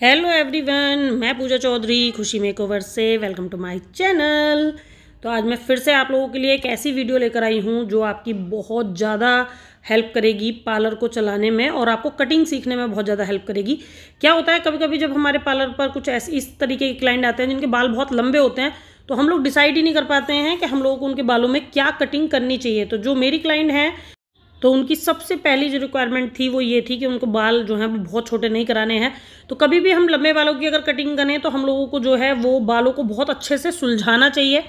Hello everyone मैं पूजा चौधरी, खुशी makeover से वेलकम टू माय चैनल तो आज मैं फिर से आप लोगों के लिए एक ऐसी वीडियो लेकर आई हूँ जो आपकी बहुत ज़्यादा हेल्प करेगी पार्लर को चलाने में और आपको कटिंग सीखने में बहुत ज़्यादा हेल्प करेगी। क्या होता है कभी कभी जब हमारे पार्लर पर कुछ ऐसे, इस तरीके के क्लाइंट आते हैं जिनके बाल बहुत लंबे होते हैं तो हम लोग डिसाइड ही नहीं कर पाते हैं कि हम लोगों को उनके बालों में क्या कटिंग करनी चाहिए। तो जो मेरी क्लाइंट हैं तो उनकी सबसे पहली जो रिक्वायरमेंट थी वो ये थी कि उनको बाल जो है वो बहुत छोटे नहीं कराने हैं। तो कभी भी हम लंबे बालों की अगर कटिंग करें तो हम लोगों को जो है वो बालों को बहुत अच्छे से सुलझाना चाहिए।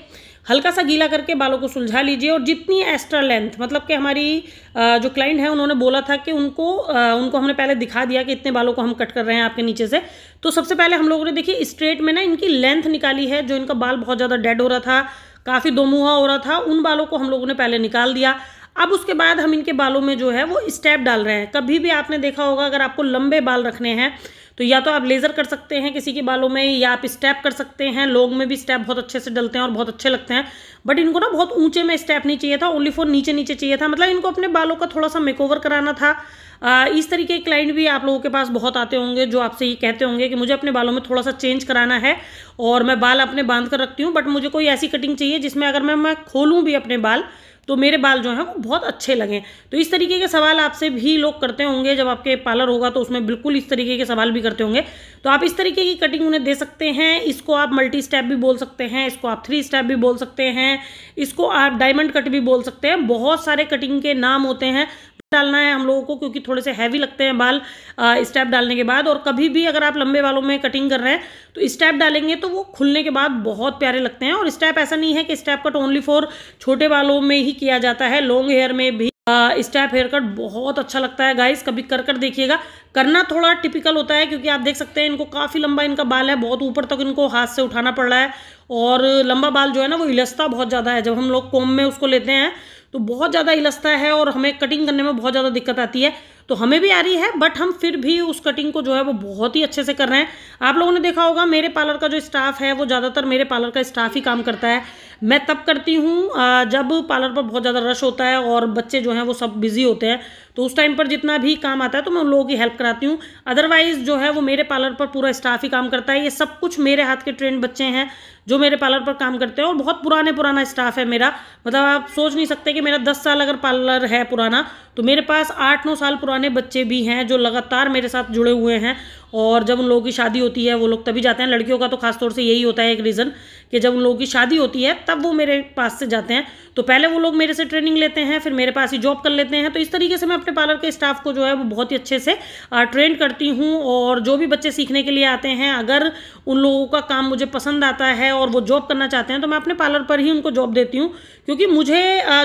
हल्का सा गीला करके बालों को सुलझा लीजिए और जितनी एक्स्ट्रा लेंथ मतलब कि हमारी जो क्लाइंट है उन्होंने बोला था कि उनको उनको हमने पहले दिखा दिया कि इतने बालों को हम कट कर रहे हैं आपके नीचे से। तो सबसे पहले हम लोगों ने देखिए स्ट्रेट में ना इनकी लेंथ निकाली है, जो इनका बाल बहुत ज़्यादा डेड हो रहा था, काफ़ी दोमुहा हो रहा था, उन बालों को हम लोगों ने पहले निकाल दिया। अब उसके बाद हम इनके बालों में जो है वो स्टेप डाल रहे हैं। कभी भी आपने देखा होगा अगर आपको लंबे बाल रखने हैं तो या तो आप लेज़र कर सकते हैं किसी के बालों में या आप स्टेप कर सकते हैं। लोग में भी स्टेप बहुत अच्छे से डलते हैं और बहुत अच्छे लगते हैं। बट इनको ना बहुत ऊँचे में स्टेप नहीं चाहिए था ओनली फॉर नीचे नीचे चाहिए था। मतलब इनको अपने बालों का थोड़ा सा मेकओवर कराना था। आ, इस तरीके के क्लाइंट भी आप लोगों के पास बहुत आते होंगे जो आपसे ये कहते होंगे कि मुझे अपने बालों में थोड़ा सा चेंज कराना है और मैं बाल अपने बाँध कर रखती हूँ बट मुझे कोई ऐसी कटिंग चाहिए जिसमें अगर मैं मैं खोलूँ भी अपने बाल तो मेरे बाल जो हैं वो बहुत अच्छे लगें। तो इस तरीके के सवाल आपसे भी लोग करते होंगे, जब आपके पार्लर होगा तो उसमें बिल्कुल इस तरीके के सवाल भी करते होंगे। तो आप इस तरीके की कटिंग उन्हें दे सकते हैं, इसको आप मल्टी स्टेप भी बोल सकते हैं, इसको आप थ्री स्टेप भी बोल सकते हैं, इसको आप डायमंड कट भी बोल सकते हैं। बहुत सारे कटिंग के नाम होते हैं डालना है हम लोगों को, क्योंकि थोड़े से हैवी लगते हैं बाल स्टेप डालने के बाद। और कभी भी अगर आप लंबे बालों में कटिंग कर रहे हैं तो स्टेप डालेंगे तो वो खुलने के बाद बहुत प्यारे लगते हैं। और स्टेप ऐसा नहीं है कि स्टेप कट ओनली फॉर छोटे बालों में ही किया जाता है लॉन्ग हेयर में भी। स्टेप हेयर कट बहुत अच्छा लगता है गाइस कभी कर कर देखिएगा। करना थोड़ा टिपिकल होता है, क्योंकि आप देख सकते हैं इनको काफ़ी लंबा इनका बाल है, बहुत ऊपर तक इनको हाथ से उठाना पड़ रहा है। और लंबा बाल जो है ना, वो इलसता बहुत ज़्यादा है। जब हम लोग कोम में उसको लेते हैं तो बहुत ज़्यादा इलसता है और हमें कटिंग करने में बहुत ज़्यादा दिक्कत आती है। तो हमें भी आ रही है बट हम फिर भी उस कटिंग को जो है वो बहुत ही अच्छे से कर रहे हैं। आप लोगों ने देखा होगा, मेरे पार्लर का जो स्टाफ है, वो ज़्यादातर मेरे पार्लर का स्टाफ ही काम करता है। मैं तब करती हूँ जब पार्लर पर बहुत ज़्यादा रश होता है और बच्चे जो हैं वो सब बिज़ी होते हैं तो उस टाइम पर जितना भी काम आता है तो मैं उन लोगों की हेल्प कराती हूँ। अदरवाइज़ जो है वो मेरे पार्लर पर पूरा स्टाफ ही काम करता है। ये सब कुछ मेरे हाथ के ट्रेंड बच्चे हैं जो मेरे पार्लर पर काम करते हैं और बहुत पुराने पुराना स्टाफ है मेरा। मतलब आप सोच नहीं सकते कि मेरा दस साल अगर पार्लर है पुराना तो मेरे पास आठ नौ साल पुराने बच्चे भी हैं जो लगातार मेरे साथ जुड़े हुए हैं और जब उन लोगों की शादी होती है, वो लोग तभी जाते हैं। लड़कियों का तो खासतौर से यही होता है एक रीज़न कि जब उन लोगों की शादी होती है, तब वो मेरे पास से जाते हैं। तो पहले वो लोग मेरे से ट्रेनिंग लेते हैं, फिर मेरे पास ही जॉब कर लेते हैं। तो इस तरीके से मैं अपने पार्लर के स्टाफ को जो है, वो बहुत ही अच्छे से ट्रेन करती हूँ और जो भी बच्चे सीखने के लिए आते हैं, अगर उन लोगों का काम मुझे पसंद आता है और वो जॉब करना चाहते हैं तो मैं अपने पार्लर पर ही उनको जॉब देती हूँ। क्योंकि मुझे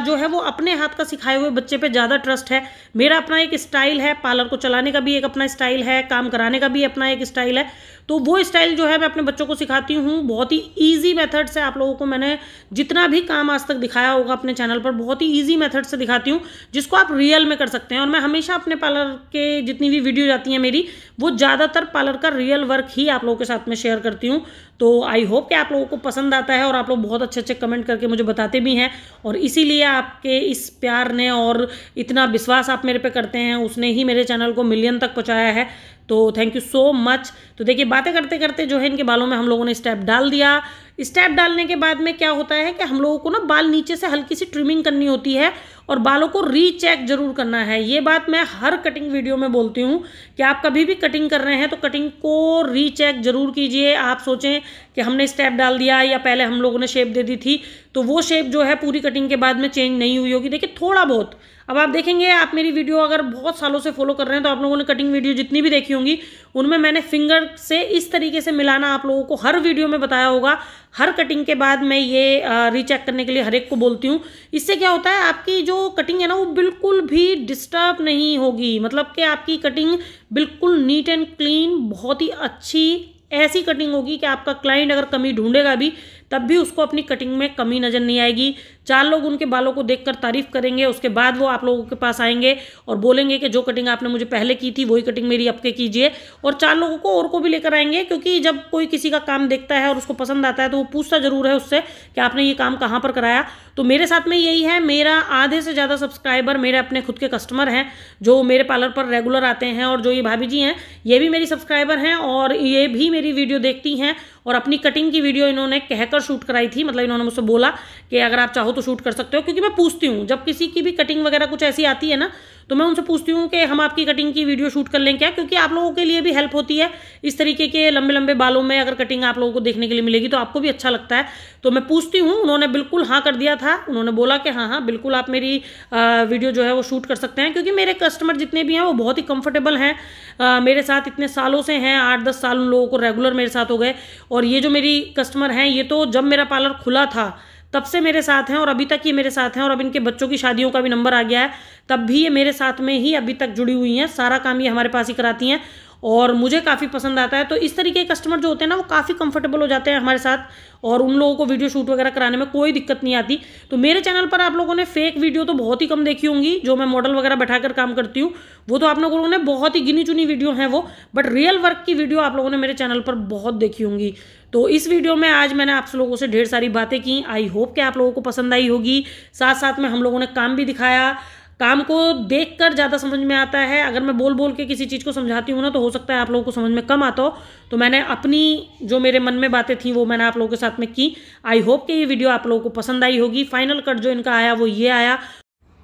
जो है वो अपने हाथ का सिखाए हुए बच्चे पर ज़्यादा ट्रस्ट है। मेरा अपना एक स्टाइल है पार्लर को चलाने का भी एक अपना स्टाइल है, काम कराने का भी अपना एक स्टाइल है। तो वो स्टाइल जो है मैं अपने बच्चों को सिखाती हूँ। बहुत ही ईजी मेथड से आप लोगों को मैंने जितना भी काम आज तक दिखाया होगा अपने चैनल पर, बहुत ही ईजी मेथड से दिखाती हूँ, जिसको आप रियल में कर सकते हैं। और मैं हमेशा अपने पार्लर के जितनी भी वीडियो जाती हैं मेरी, वो ज़्यादातर पार्लर का रियल वर्क ही आप लोगों के साथ में शेयर करती हूँ। तो आई होप कि आप लोगों को पसंद आता है और आप लोग बहुत अच्छे अच्छे कमेंट करके मुझे बताते भी हैं। और इसीलिए आपके इस प्यार ने और इतना विश्वास आप मेरे पे करते हैं, उसने ही मेरे चैनल को मिलियन तक पहुँचाया है। तो थैंक यू सो मच तो देखिए, बातें करते करते जो है, इनके बालों में हम लोगों ने स्टेप डाल दिया। स्टेप डालने के बाद में क्या होता है कि हम लोगों को ना बाल नीचे से हल्की सी ट्रिमिंग करनी होती है और बालों को रीचेक ज़रूर करना है। ये बात मैं हर कटिंग वीडियो में बोलती हूँ कि आप कभी भी कटिंग कर रहे हैं तो कटिंग को रीचेक ज़रूर कीजिए। आप सोचें कि हमने स्टेप डाल दिया या पहले हम लोगों ने शेप दे दी थी। तो वो शेप जो है पूरी कटिंग के बाद में चेंज नहीं हुई होगी। देखिए, थोड़ा बहुत। अब आप देखेंगे, आप मेरी वीडियो अगर बहुत सालों से फॉलो कर रहे हैं तो आप लोगों ने कटिंग वीडियो जितनी भी देखी होंगी, उनमें मैंने फिंगर से इस तरीके से मिलाना आप लोगों को हर वीडियो में बताया होगा। हर कटिंग के बाद मैं ये रीचेक करने के लिए हर एक को बोलती हूँ। इससे क्या होता है, आपकी जो कटिंग है ना, वो बिल्कुल भी डिस्टर्ब नहीं होगी। मतलब कि आपकी कटिंग बिल्कुल नीट एंड क्लीन बहुत ही अच्छी ऐसी कटिंग होगी कि आपका क्लाइंट अगर कमी ढूंढेगा भी, तब भी उसको अपनी कटिंग में कमी नज़र नहीं आएगी। चार लोग उनके बालों को देखकर तारीफ़ करेंगे, उसके बाद वो आप लोगों के पास आएँगे और बोलेंगे कि जो कटिंग आपने मुझे पहले की थी, वही कटिंग मेरी आपके कीजिए। और चार लोगों को और को भी लेकर आएँगे, क्योंकि जब कोई किसी का काम देखता है और उसको पसंद आता है तो वो पूछता ज़रूर है उससे कि आपने ये काम कहाँ पर कराया। तो मेरे साथ में यही है, मेरा आधे से ज़्यादा सब्सक्राइबर मेरे अपने खुद के कस्टमर हैं, जो मेरे पार्लर पर रेगुलर आते हैं और जो ये भाभी जी हैं, ये भी मेरी सब्सक्राइबर हैं और ये भी मेरी वीडियो देखती हैं। और अपनी कटिंग की वीडियो इन्होंने कहकर शूट कराई थी मतलब इन्होंने मुझसे बोला कि अगर आप चाहो तो शूट कर सकते हो, क्योंकि मैं पूछती हूँ, जब किसी की भी कटिंग वगैरह कुछ ऐसी आती है ना तो मैं उनसे पूछती हूँ कि हम आपकी कटिंग की वीडियो शूट कर लें क्या? क्योंकि आप लोगों के लिए भी हेल्प होती है, इस तरीके के लंबे लंबे बालों में अगर कटिंग आप लोगों को देखने के लिए मिलेगी तो आपको भी अच्छा लगता है। तो मैं पूछती हूँ, उन्होंने बिल्कुल हाँ कर दिया था, उन्होंने बोला कि हाँ हाँ बिल्कुल आप मेरी वीडियो जो है वो शूट कर सकते हैं, क्योंकि मेरे कस्टमर जितने भी हैं, वो बहुत ही कंफर्टेबल हैं। मेरे साथ इतने सालों से हैं, आठ दस साल उन लोगों को रेगुलर मेरे साथ हो गए और ये जो मेरी कस्टमर हैं, ये तो जब मेरा पार्लर खुला था, तब से मेरे साथ हैं और अभी तक ये मेरे साथ हैं और अब इनके बच्चों की शादियों का भी नंबर आ गया है, तब भी ये मेरे साथ में ही अभी तक जुड़ी हुई हैं, सारा काम ये हमारे पास ही कराती हैं और मुझे काफ़ी पसंद आता है। तो इस तरीके के कस्टमर जो होते हैं ना, वो काफ़ी कंफर्टेबल हो जाते हैं हमारे साथ और उन लोगों को वीडियो शूट वगैरह कराने में कोई दिक्कत नहीं आती। तो मेरे चैनल पर आप लोगों ने फेक वीडियो तो बहुत ही कम देखी होंगी, जो मैं मॉडल वगैरह बैठाकर काम करती हूँ। वो तो आप लोगों ने बहुत ही गिनी चुनी वीडियो हैं वो बट रियल वर्क की वीडियो आप लोगों ने मेरे चैनल पर बहुत देखी होंगी। तो इस वीडियो में आज मैंने आप लोगों से ढेर सारी बातें की। आई होप कि आप लोगों को पसंद आई होगी। साथ साथ में हम लोगों ने काम भी दिखाया। काम को देखकर ज़्यादा समझ में आता है। अगर मैं बोल बोल के किसी चीज़ को समझाती हूँ ना तो हो सकता है आप लोगों को समझ में कम आता हो। तो मैंने अपनी जो मेरे मन में बातें थी, वो मैंने आप लोगों के साथ में की। आई होप कि ये वीडियो आप लोगों को पसंद आई होगी। फाइनल कट जो इनका आया, वो ये आया।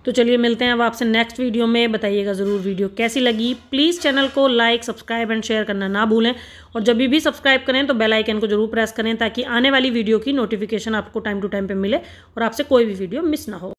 तो चलिए मिलते हैं अब आपसे नेक्स्ट वीडियो में। बताइएगा ज़रूर वीडियो कैसी लगी। प्लीज़ चैनल को लाइक सब्सक्राइब एंड शेयर करना ना भूलें। और जब भी सब्सक्राइब करें तो बेल आइकन को ज़रूर प्रेस करें, ताकि आने वाली वीडियो की नोटिफिकेशन आपको टाइम टू टाइम पे मिले और आपसे कोई भी वीडियो मिस ना हो।